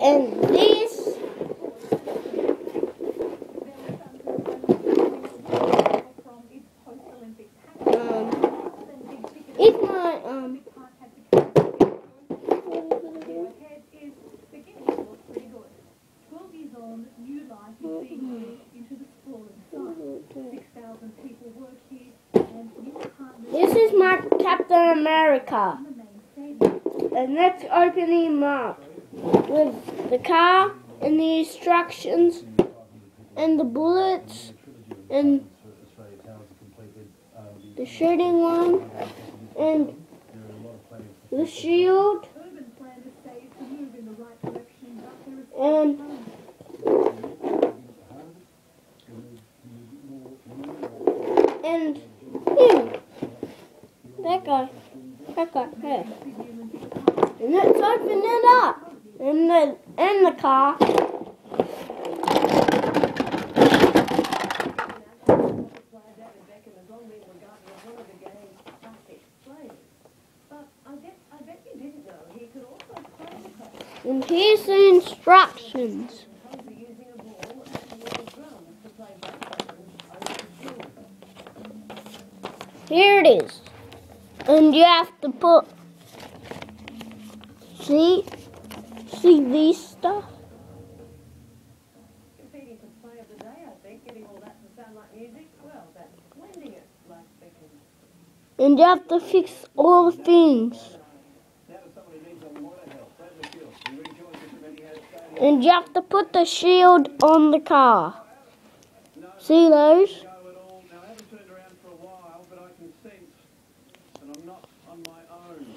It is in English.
And this um is my um This is my Captain America. And let's open him up with the car and the instructions and the bullets and the shooting one and the shield and and him. That guy. That guy. Hey. And let's open it up. And the and the car. And here's the instructions. Here it is. And you have to put see see these stuff? And you have to fix all the things. And you have to put the shield on the car. See those? I'm not on my own.